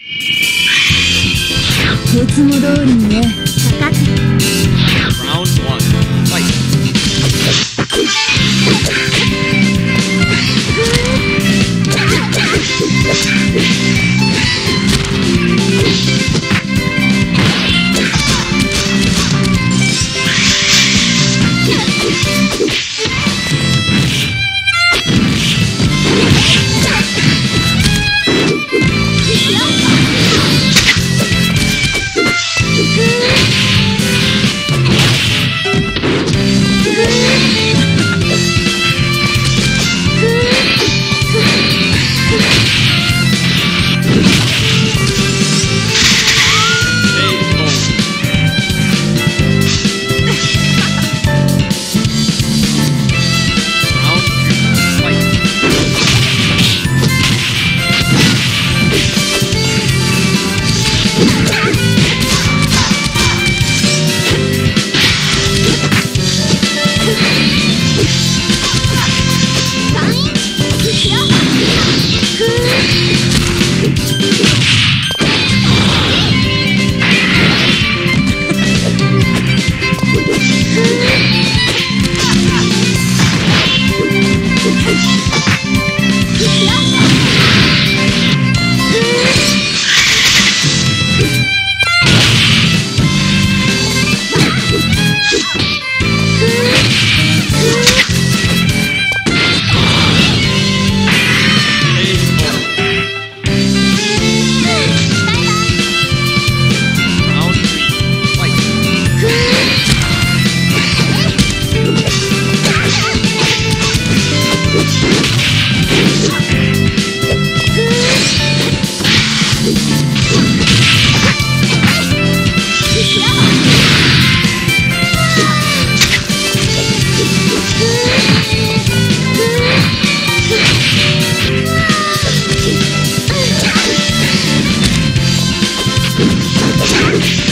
いつも通りにね。Yeah. you